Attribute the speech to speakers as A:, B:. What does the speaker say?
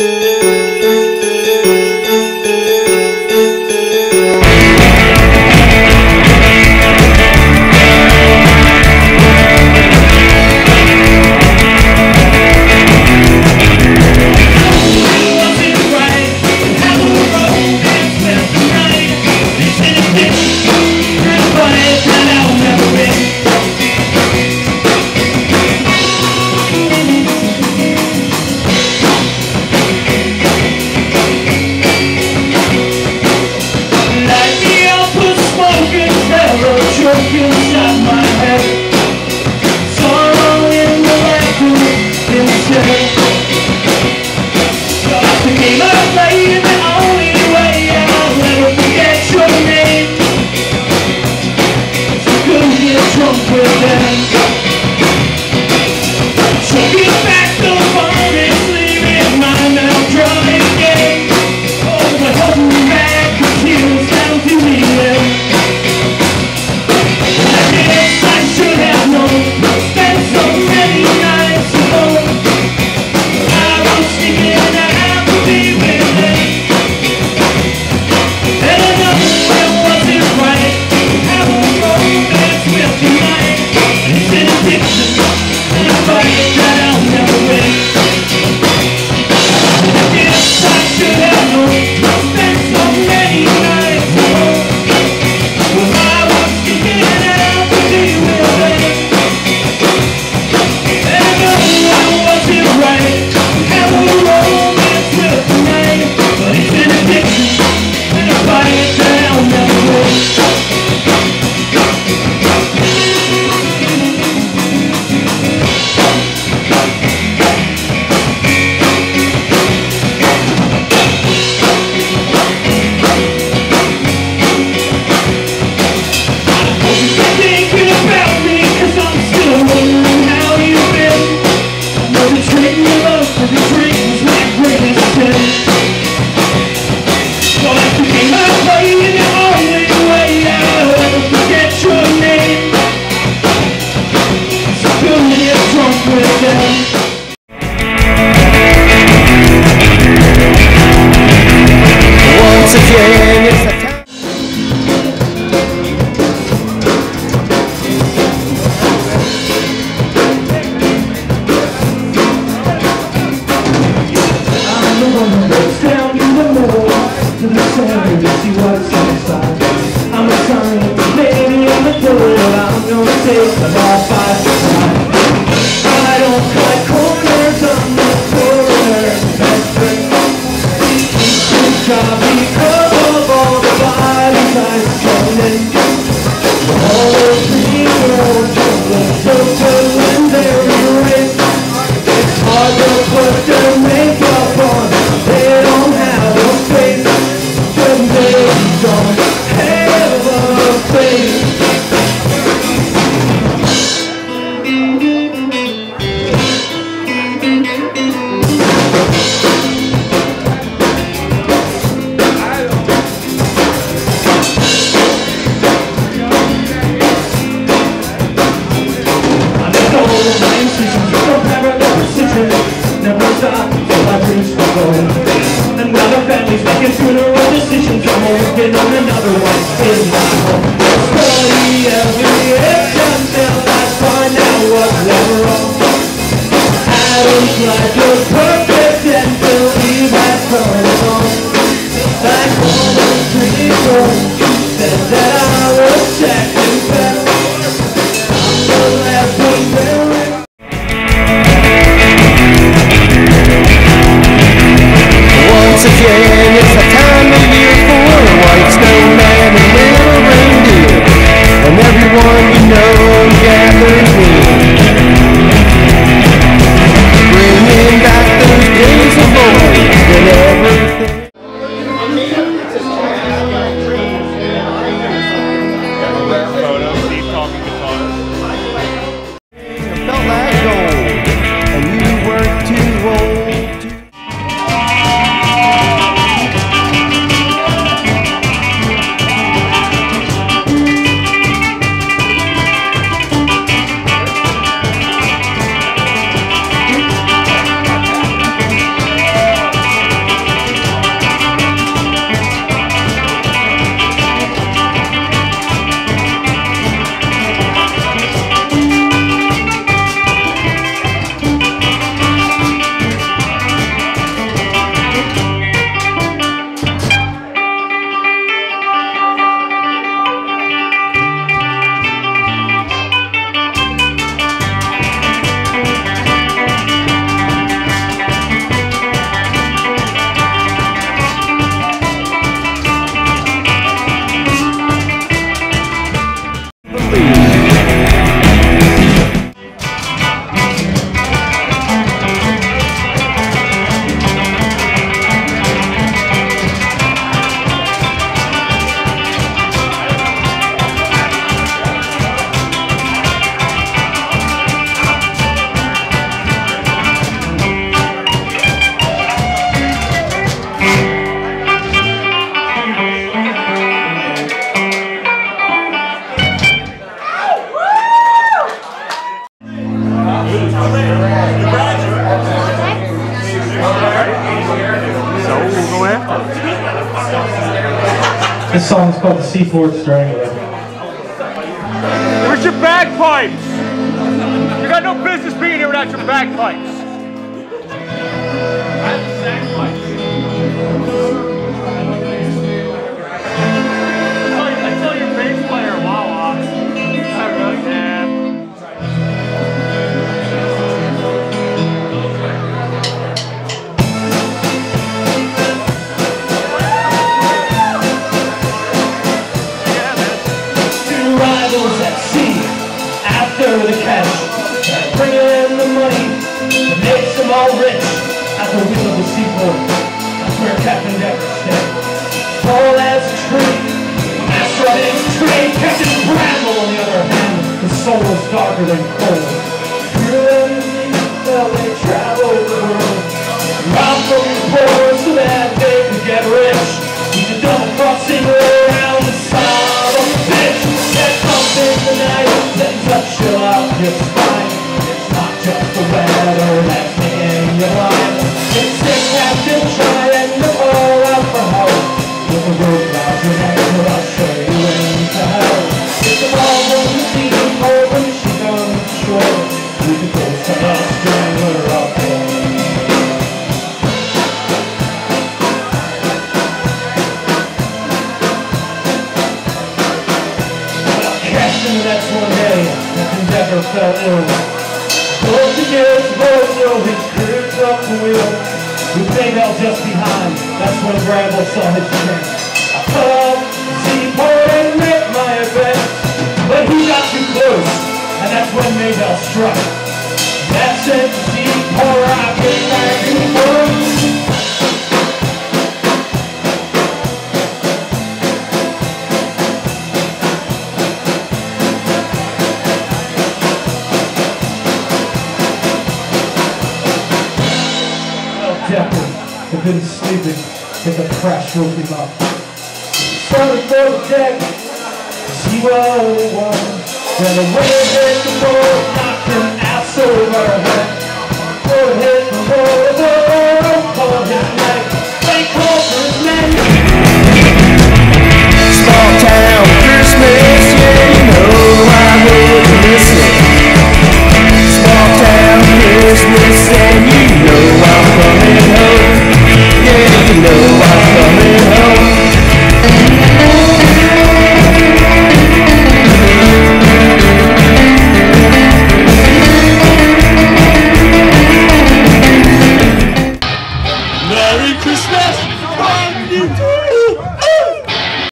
A: Música Yeah. Dios. making funeral decisions
B: I'm working on another one. In my home Study every exam till I find out what? Went wrong Adam's like your This song's
C: called The Seaport Strangler. Where's your bagpipes? You got no business being here without your bagpipes. I the wheel of the seaport, that's where Captain Decker stayed. Tall as a tree, asteroid is tree. Captain Bramble, on the other hand, his soul was darker than coal. Through the well, they traveled the world. Robbed from poor so that they could get rich. He's a double crossing around the side of bitch. That comes the night and touch your spine. Captain, that's one day Captain Decker fell ill. Both the years both know his crew's up the wheel. We With Maybell just behind, that's when Bramble saw his chance. I fell seaport and met my event. But he got too close, and that's when Maybell struck. That sent seaport rocking back and forth. Been sleeping when the crash woke him up. Started for the deck, what it was. Then the wave hit the boat, knocked him ass over head. Put his